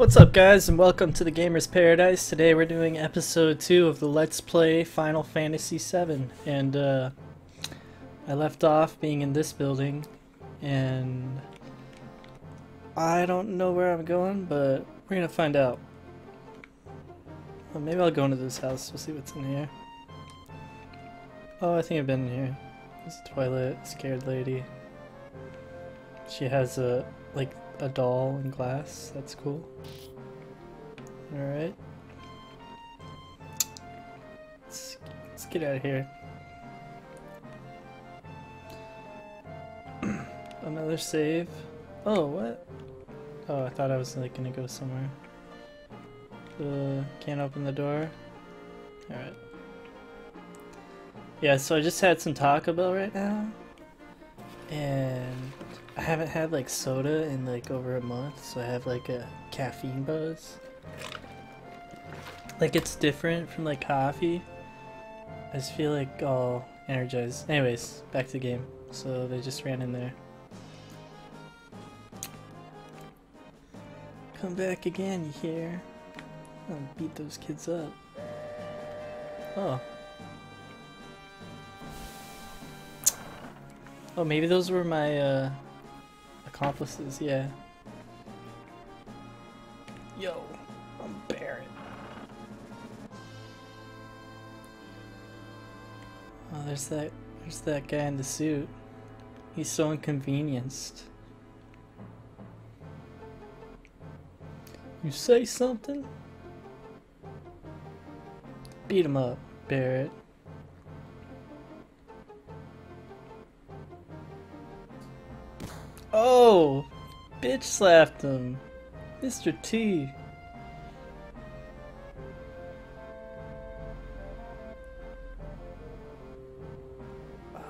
What's up guys and welcome to the Gamer's Paradise. Today we're doing episode 2 of the Let's Play Final Fantasy VII and uh, I left off being in this building and I don't know where I'm going but we're gonna find out. Well, maybe I'll go into this house, we'll see what's in here. Oh, I think I've been in here. A toilet, scared lady. She has a, like, a doll in glass. That's cool. Alright. Let's, let's get out of here. Another save. Oh, what? Oh, I thought I was like gonna go somewhere. Uh, can't open the door. Alright. Yeah, so I just had some Taco Bell right now. And I haven't had like soda in like over a month, so I have like a caffeine buzz. Like it's different from like coffee. I just feel like all energized. Anyways, back to the game. So they just ran in there. Come back again, you hear? I'll beat those kids up. Oh. Oh, maybe those were my, uh, accomplices, yeah. Yo, I'm Barret. Oh, there's that, there's that guy in the suit. He's so inconvenienced. You say something? Beat him up, Barret. Bitch slapped him. Mr. T.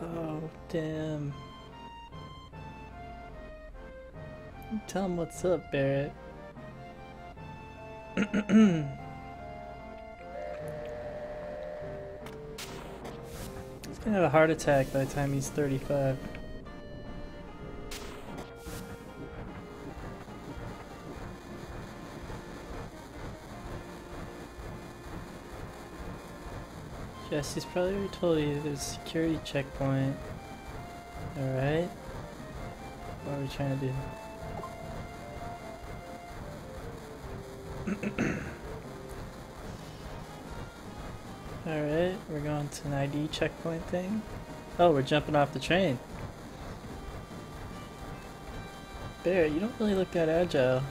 Oh, damn. Tell him what's up, Barret. he's gonna have a heart attack by the time he's 35. Jessie's probably already told you there's a security checkpoint. Alright. What are we trying to do? Alright, we're going to an ID checkpoint thing. Oh, we're jumping off the train. Bear, you don't really look that agile.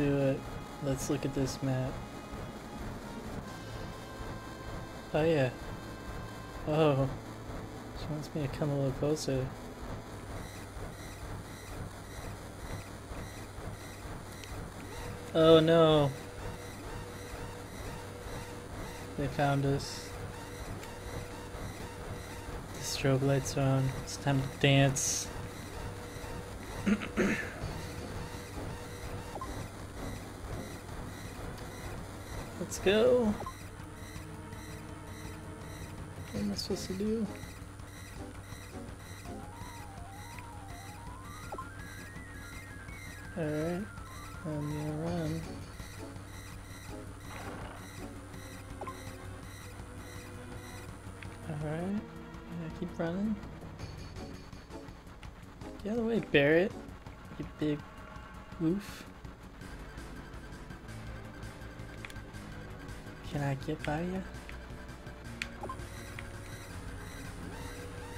Do it. Let's look at this map. Oh yeah. Oh. She wants me to come a little closer. Oh no. They found us. The strobe lights are on. It's time to dance. Let's go. What am I supposed to do? Alright, I'm gonna run. Alright, yeah, keep running. The other way, Barret. You big woof. Can I get by you?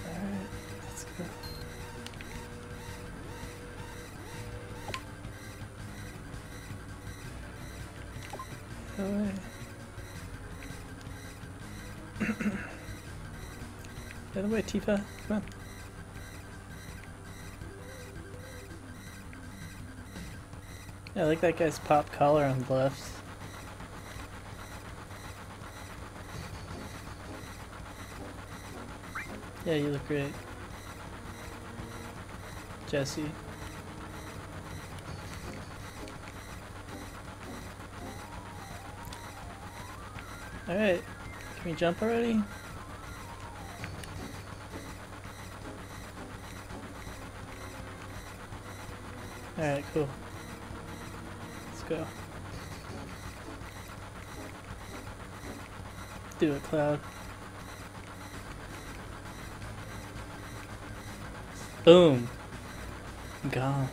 Alright, let's go. Away. the other way, Tifa. Come on. Yeah, I like that guy's pop collar on the left. Yeah, you look great. Jessie. Alright, can we jump already? Alright, cool. Let's go. Do it, Cloud. Boom. Gone.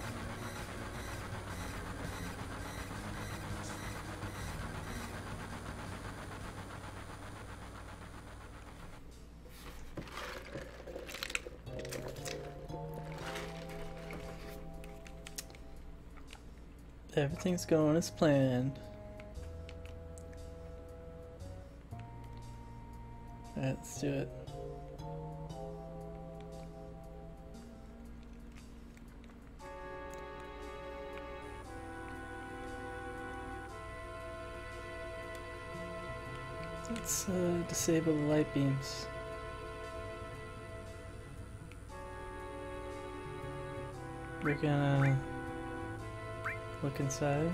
Everything's going as planned. Let's do it. Disable the light beams. We're gonna look inside.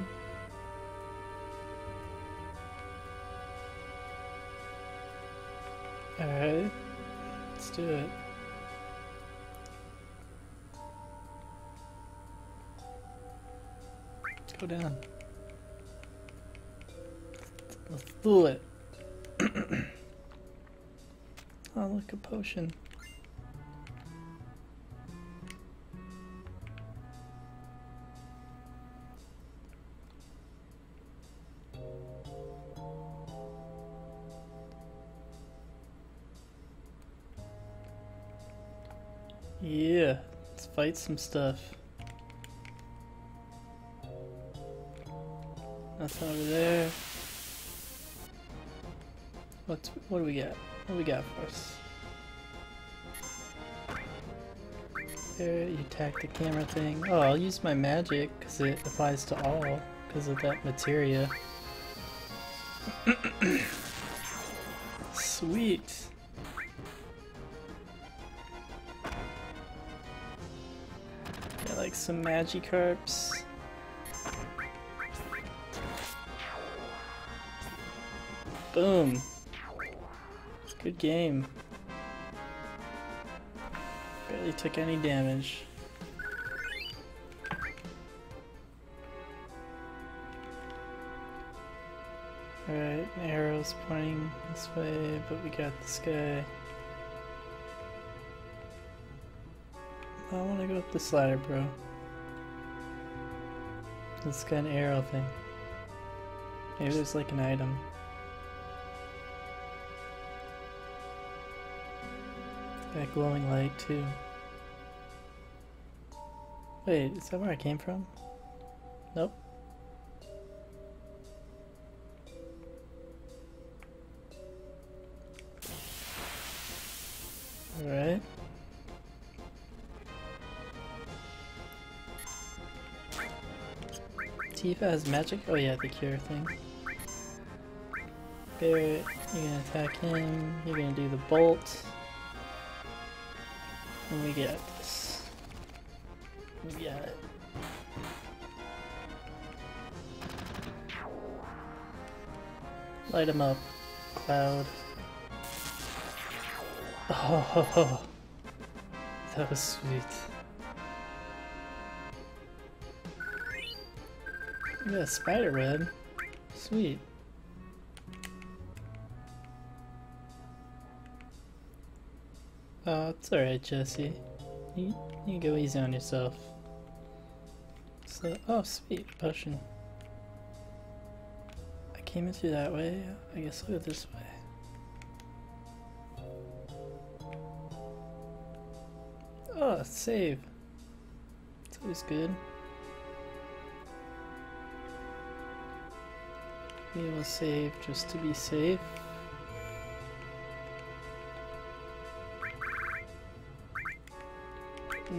Alright, let's do it. Let's go down. Let's do it. oh, look, a potion. Yeah, let's fight some stuff. That's over there. What's what do we got? What we got for us? There, you attack the camera thing. Oh, I'll use my magic because it applies to all because of that materia. Sweet. Got like some Magikarps. Boom. Good game. Barely took any damage. Alright, arrows pointing this way, but we got this guy. I want to go up the slider, bro. It's got an arrow thing. Maybe there's like an item. That glowing light too. Wait, is that where I came from? Nope. Alright. Tifa has magic? Oh yeah, the cure thing. Barret, you're gonna attack him, you're gonna do the bolt. We get this. We. Light him up, Cloud. Oh, that was sweet. We got spider web. Sweet. It's alright, Jessie. You, you go easy on yourself. So, oh, sweet, potion. I came in through that way. I guess I'll go this way. Oh, save. It's always good. We will save just to be safe.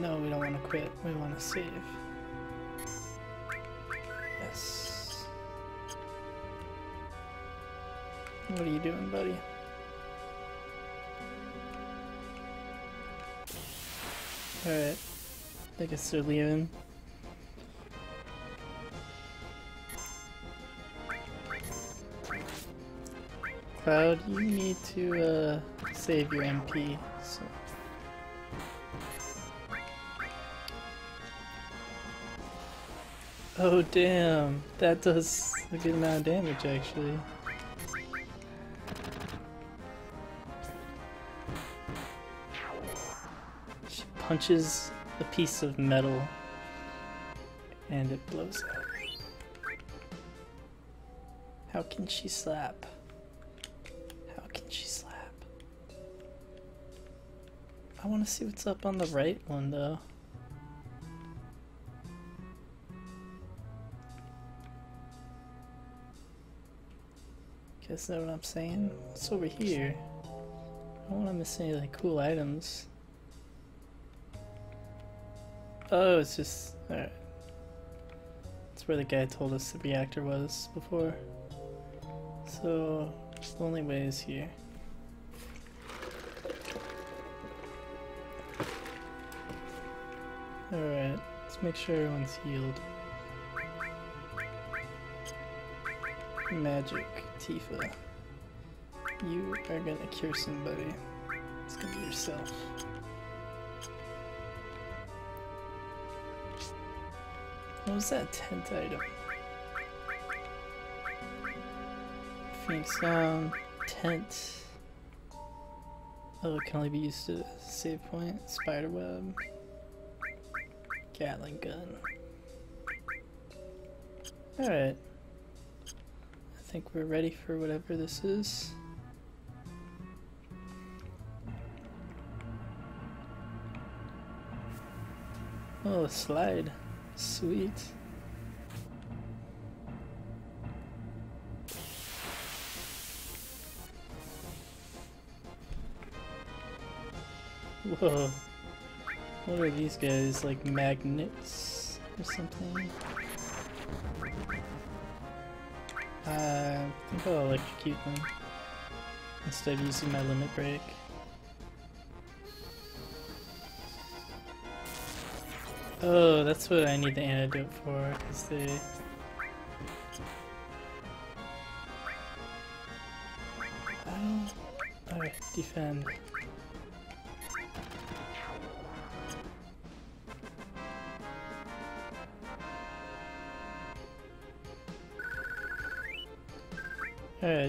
No, we don't want to quit. We want to save. Yes. What are you doing, buddy? Alright. I guess they're leaving. Cloud, you need to uh, save your MP. So. Oh damn, that does a good amount of damage actually. She punches a piece of metal and it blows up. How can she slap? How can she slap? I want to see what's up on the right one though. Guess that what I'm saying? It's over here? I don't want to miss any like cool items. Oh, it's just alright. That's where the guy told us the reactor was before. So the only way is here. Alright, let's make sure everyone's healed. Magic, Tifa. You are gonna cure somebody. It's gonna be yourself. What was that tent item? Phoenix down, tent. Oh, it can only be used to save point. Spider web. Gatling gun. Alright. I think we're ready for whatever this is. Oh, a slide. Sweet. Whoa. What are these guys, like magnets or something? Uh, I think I'll electrocute them instead of using my limit break. Oh, that's what I need the antidote for, because they... Oh, alright, defend.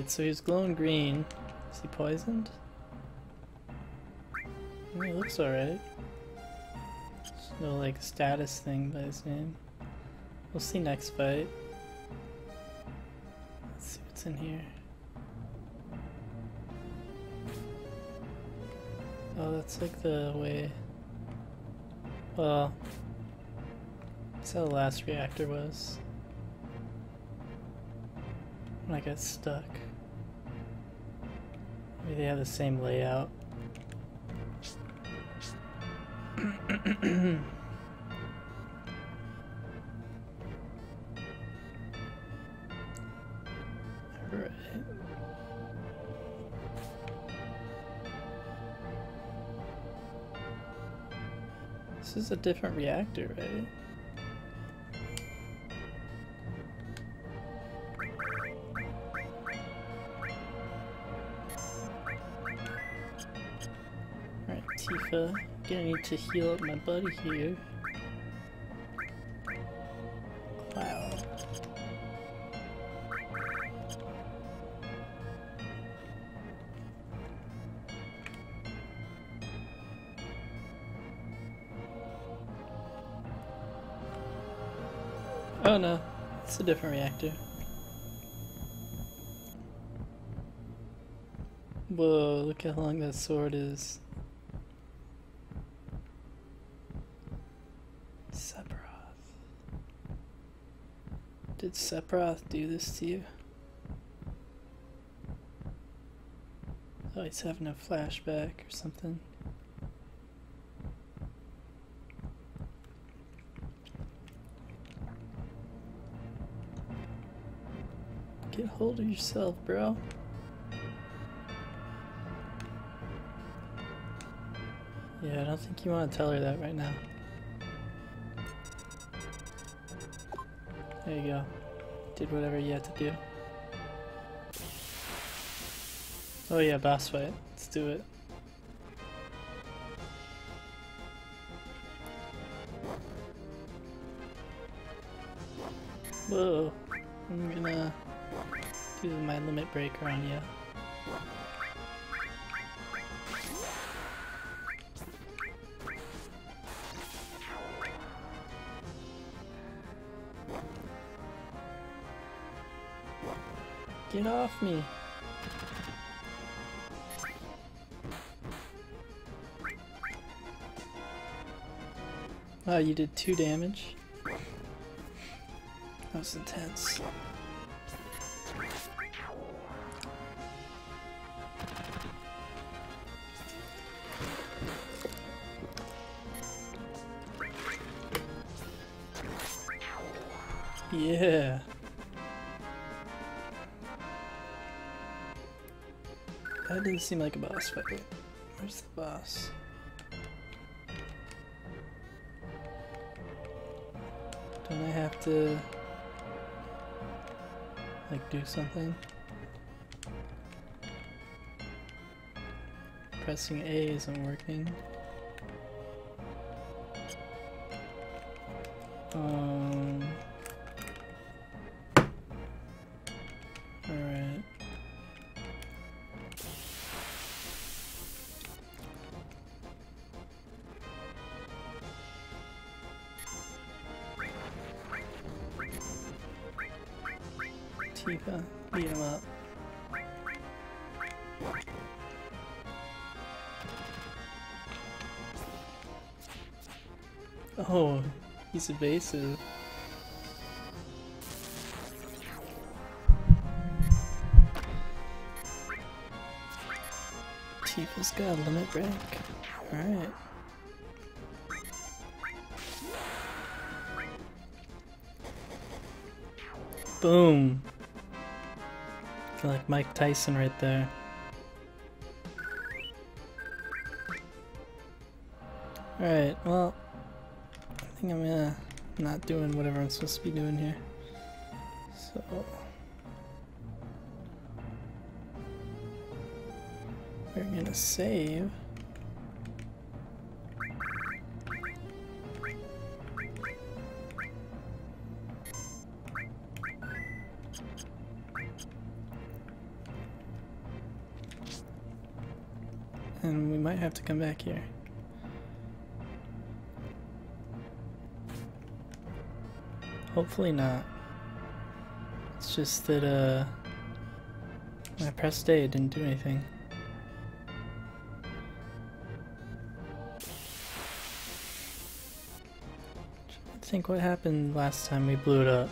So he's glowing green. Is he poisoned? I he looks alright. No like status thing by his name. We'll see next fight. Let's see what's in here. Oh, that's like the way. Well, that's how the last reactor was. When I got stuck. They have the same layout. This is a different reactor, right? Tifa. Gonna need to heal up my buddy here. Wow. Oh no, it's a different reactor. Whoa, look how long that sword is. Did Sephiroth do this to you? Oh, he's having a flashback or something. Get hold of yourself, bro. Yeah, I don't think you want to tell her that right now. There you go. Did whatever you had to do. Oh yeah, boss fight. Let's do it. Whoa. I'm gonna do my limit breaker on you. Off me. Oh, you did two damage? That was intense. That didn't seem like a boss fight. Where's the boss? Don't I have to like do something? Pressing A isn't working. Um he's evasive. Tifa's got a limit break. Alright. Boom. Feel like Mike Tyson right there. Alright, well, I think I'm uh, not doing whatever I'm supposed to be doing here. So. We're gonna save. And we might have to come back here. Hopefully not. It's just that, uh, I pressed A, it didn't do anything. I think what happened last time we blew it up.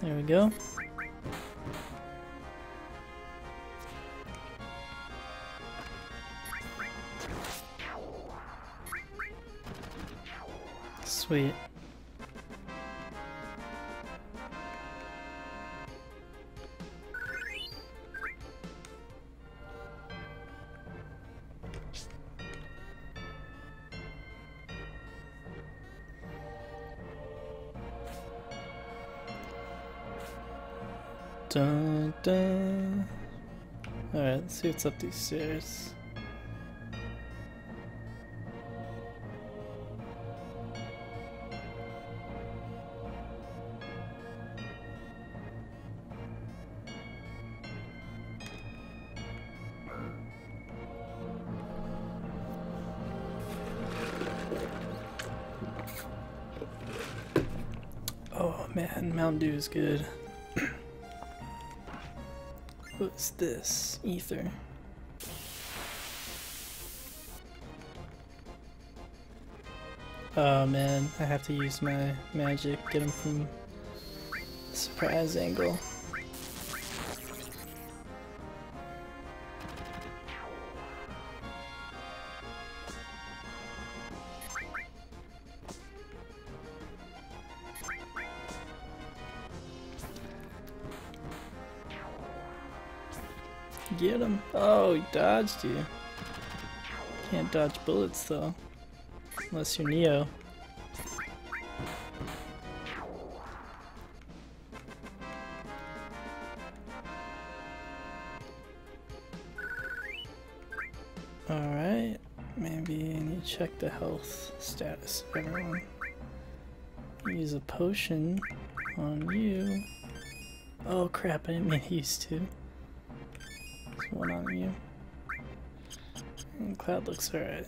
There we go. Sweet. What's up these stairs. Oh man, Mountain Dew is good. What's this? Ether. Oh man, I have to use my magic, get him from surprise angle. Get him. Oh, he dodged you. Can't dodge bullets though. Unless you're Neo. Alright, maybe I need to check the health status of everyone. Use a potion on you. Oh crap, I didn't mean to use two. There's one on you. And Cloud looks alright.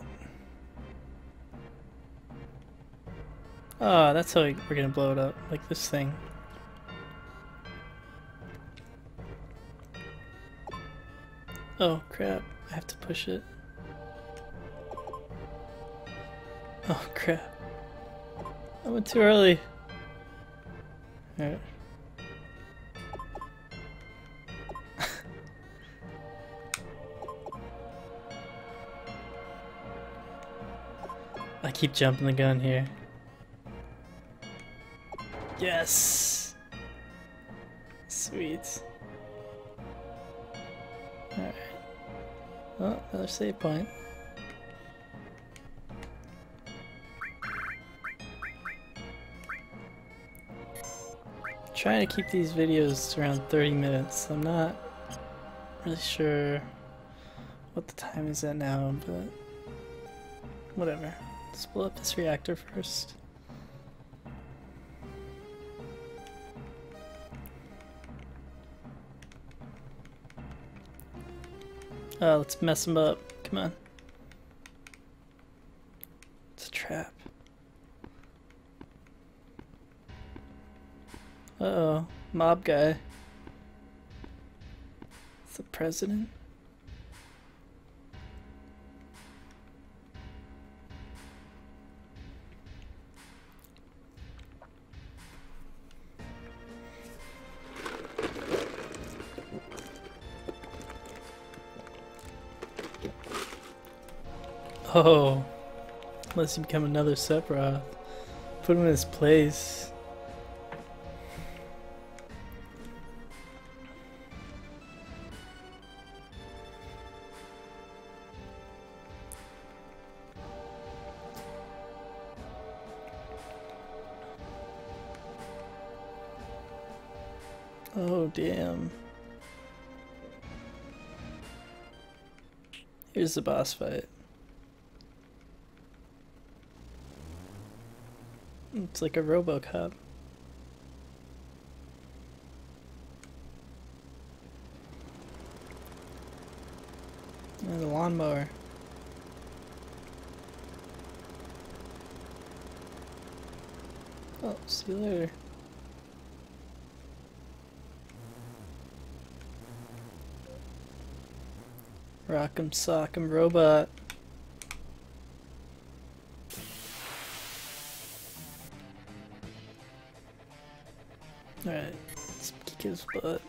Oh, that's how we're gonna blow it up, like this thing. Oh crap, I have to push it. Oh crap. I went too early. Alright. I keep jumping the gun here. Yes! Sweet. Alright. Oh, another save point. trying to keep these videos around 30 minutes. I'm not really sure what the time is at now, but whatever. Let's blow up this reactor first. Uh, let's mess him up. Come on. It's a trap. Uh oh, mob guy. It's the president. Oh, unless you become another Sephiroth. Put him in his place. Oh, damn. Here's the boss fight. It's like a Robocop. And a lawnmower. Oh, see you later. Rock'em sock'em robot. Alright, let's kick his butt.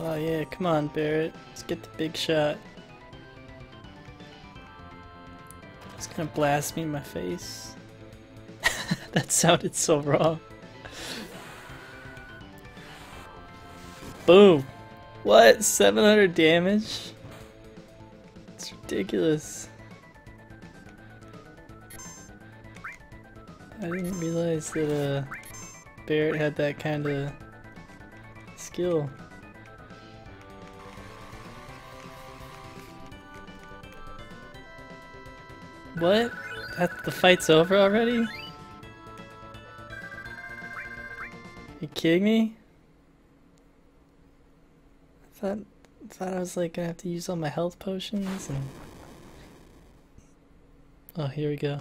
Oh yeah, come on Barret, let's get the big shot. It's gonna blast me in my face. that sounded so wrong. Boom. What? 700 damage? It's ridiculous. I didn't realize that uh, Barret had that kind of skill. What? That the fight's over already? You kidding me? Thought thought I was like gonna have to use all my health potions and Oh, here we go.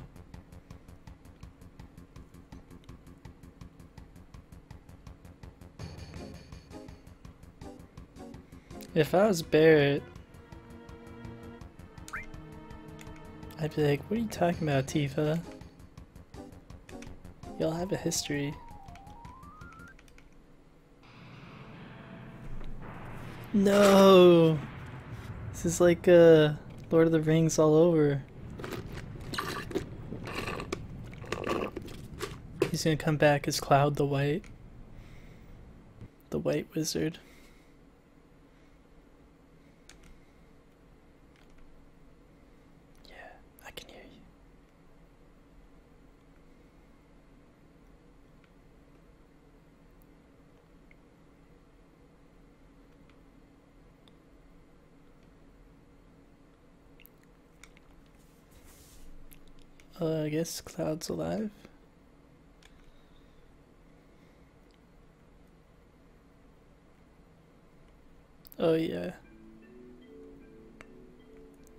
If I was Barret, I'd be like, what are you talking about, Tifa? Y'all have a history. No! This is like uh, Lord of the Rings all over. He's gonna come back as Cloud the White. The White Wizard. Yeah, I can hear you. Cloud's alive. Oh yeah.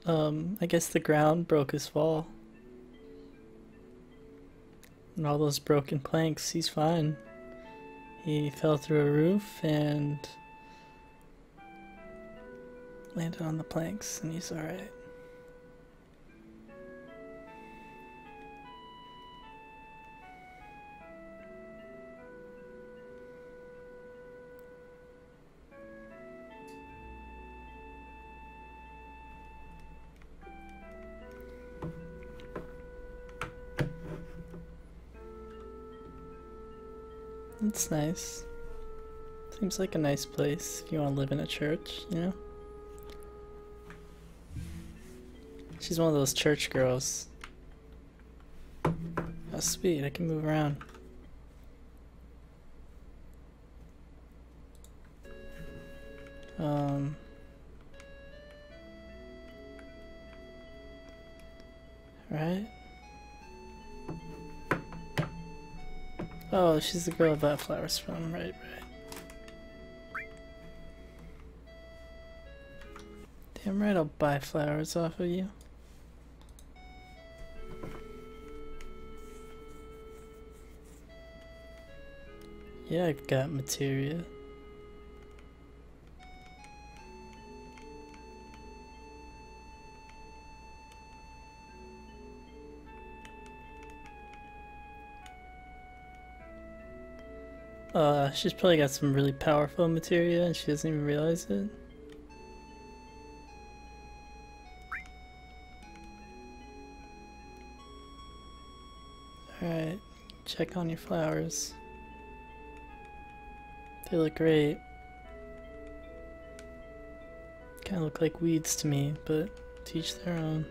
Um, I guess the ground broke his fall. And all those broken planks, he's fine. He fell through a roof and landed on the planks, and he's alright. That's nice. Seems like a nice place if you want to live in a church, you know? She's one of those church girls. Oh sweet, I can move around. Oh, she's the girl that flowers from, right, right. Damn right I'll buy flowers off of you. Yeah, I've got materia. Uh, she's probably got some really powerful materia and she doesn't even realize it. Alright, check on your flowers. They look great. Kinda look like weeds to me, but teach their own.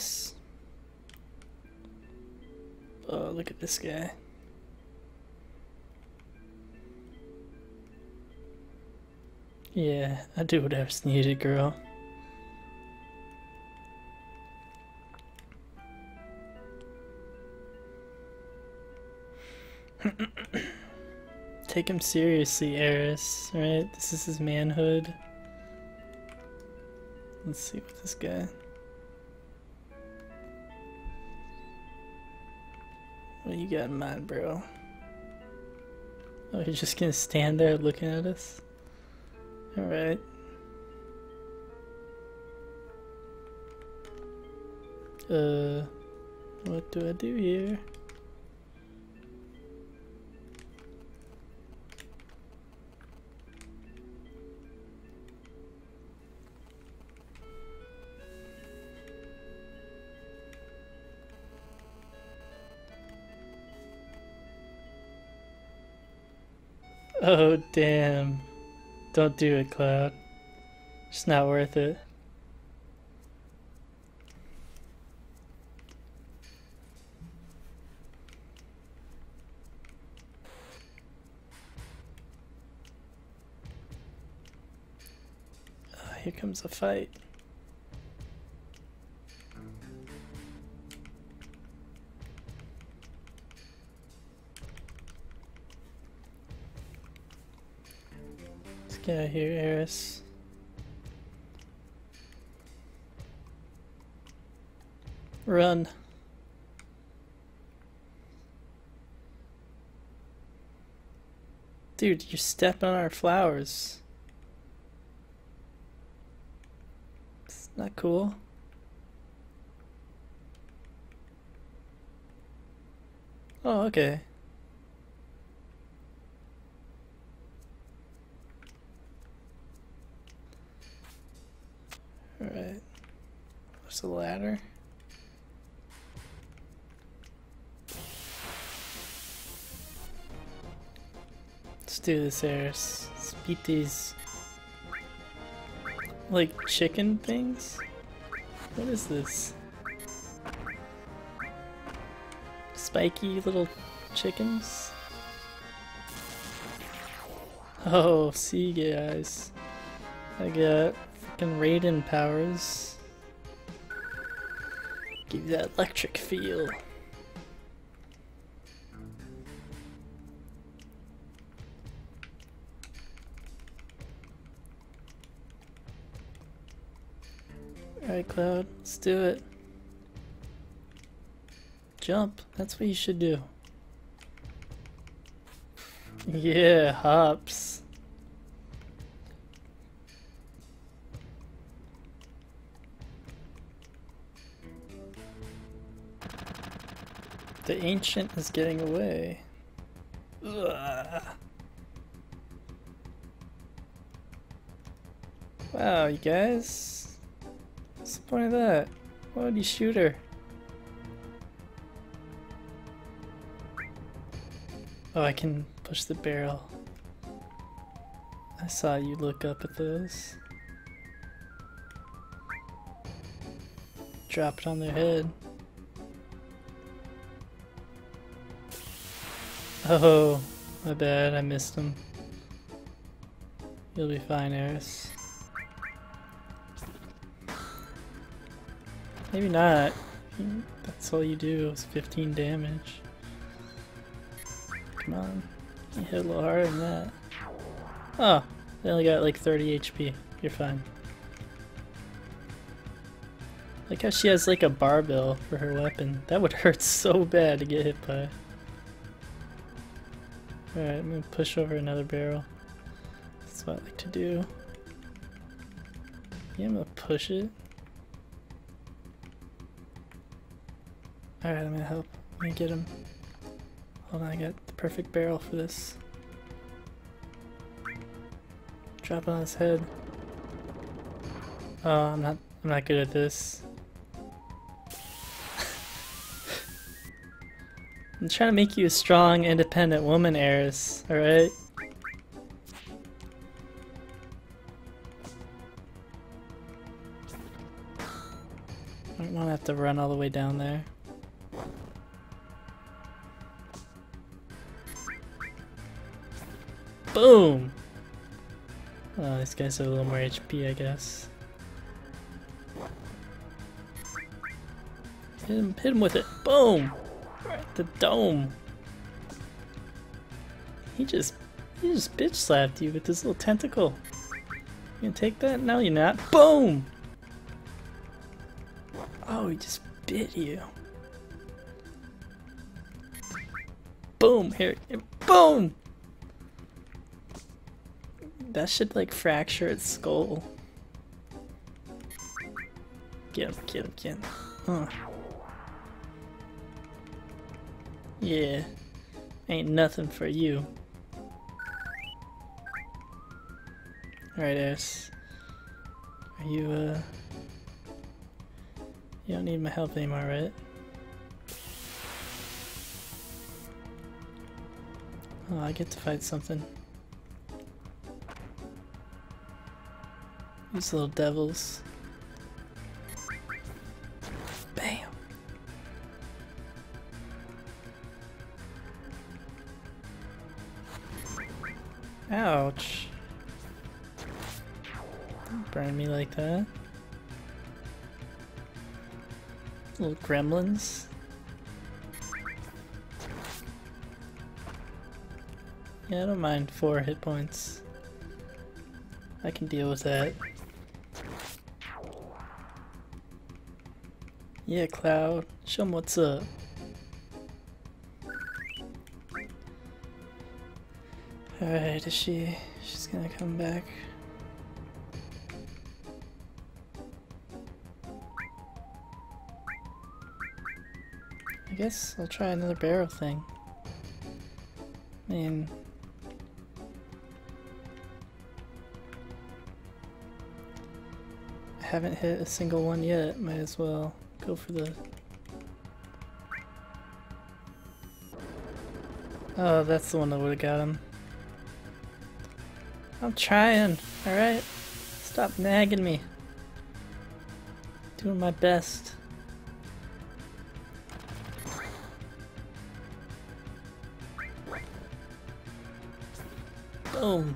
Aeris. Oh, look at this guy. Yeah, I do whatever's needed, girl. Take him seriously, Aeris, right? This is his manhood. Let's see what this guy. What you got in mind, bro? Oh, you're just gonna stand there looking at us? Alright. Uh, what do I do here? Oh, damn. Don't do it, Cloud. It's not worth it. Oh, here comes a fight. Get out here, Aeris. Run. Dude, you're stepping on our flowers. It's not cool. Oh, okay. Alright. A ladder. Let's do this, Aeris. Let's beat these... Like, chicken things? What is this? spiky little chickens. Oh, see guys. I got freaking Raiden powers. Give you that electric feel. Alright, Cloud, let's do it. Jump, that's what you should do. Yeah, hops. Ancient is getting away. Ugh. Wow, you guys. What's the point of that? Why would you shoot her? Oh, I can push the barrel. I saw you look up at those. Drop it on their head. Oh, my bad, I missed him. You'll be fine, Aeris. Maybe not. That's all you do is 15 damage. Come on. You hit a little harder than that. Oh, they only got like 30 HP. You're fine. Like how she has like a barbell for her weapon. That would hurt so bad to get hit by. Alright, I'm gonna push over another barrel. That's what I like to do. Yeah, I'm gonna push it. Alright, I'm gonna help. Let me get him. Hold on, I got the perfect barrel for this. Drop on his head. Oh, I'm not I'm not good at this. I'm trying to make you a strong, independent woman, Aeris, alright? I don't want to have to run all the way down there. Boom! Oh, these guys have a little more HP, I guess. Hit him, hit him with it. Boom! The dome. He just, he just bitch slapped you with this little tentacle. You gonna take that? No, you're not. Boom! Oh, he just bit you. Boom! Here, boom! That should like fracture its skull. Get him, get him, get him. Huh. Yeah. Ain't nothing for you. Alright, Ass. Are you, uh... You don't need my help anymore, right? Oh, I get to fight something. These little devils. Ouch. Don't burn me like that. Little gremlins. Yeah, I don't mind four hit points. I can deal with that. Yeah, Cloud. Show them what's up. Alright, is she... She's gonna come back. I guess I'll try another barrel thing. I mean... I haven't hit a single one yet, might as well. Go for the... Oh, that's the one that would've got him. I'm trying, alright? Stop nagging me. Doing my best. Boom.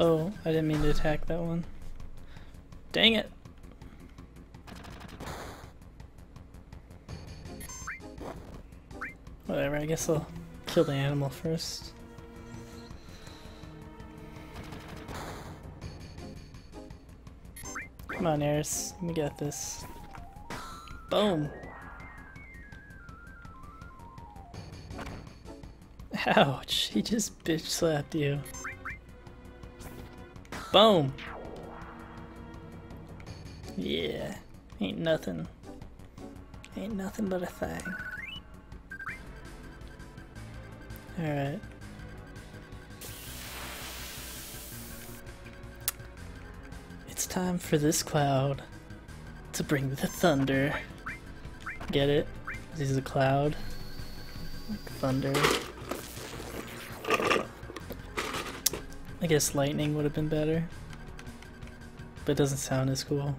Oh, I didn't mean to attack that one. Dang it! Guess I'll kill the animal first. Come on, Aeris. Let me get this. Boom. Ouch, he just bitch slapped you. Boom. Yeah, ain't nothing. Ain't nothing but a thing. Alright. It's time for this cloud to bring the thunder. Get it? This is a cloud. Like thunder. I guess lightning would have been better. But it doesn't sound as cool.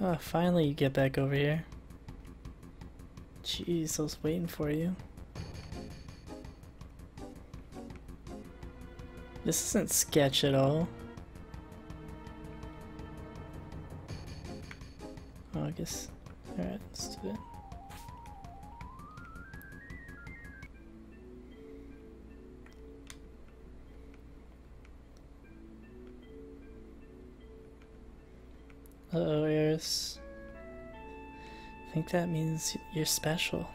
Oh, finally you get back over here. Jeez, I was waiting for you. This isn't sketch at all. Oh, I guess. Alright, let's do it. Uh oh, Aeris. I think that means you're special.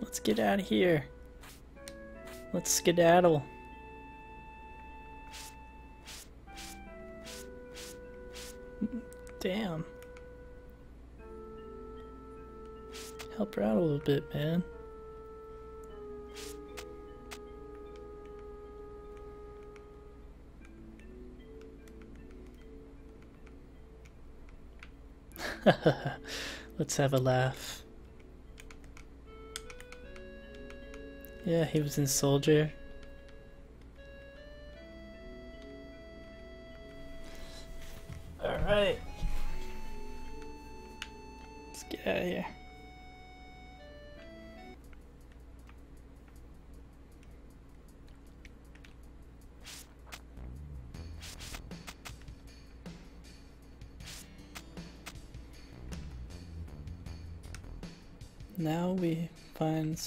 Let's get out of here. Let's skedaddle. Damn. Help her out a little bit, man. Let's have a laugh. Yeah, he was in Soldier.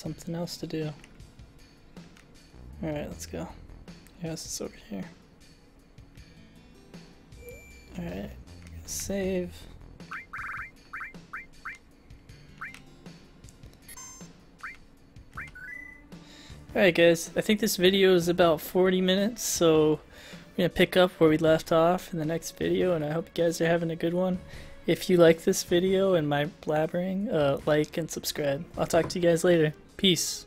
Something else to do. Alright, let's go. Yes, it's over here. Alright, save. Alright guys, I think this video is about 40 minutes, so I'm going to pick up where we left off in the next video, and I hope you guys are having a good one. If you like this video and my blabbering, uh, like and subscribe. I'll talk to you guys later. Peace.